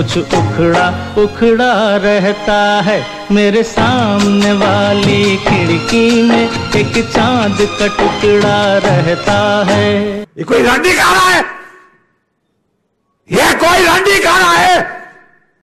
कुछ उखड़ा उखड़ा रहता है। मेरे सामने वाली खिड़की में एक चाँद का टुकड़ा रहता है। ये कोई रंडी रहा है? ये कोई रंडी खाना है?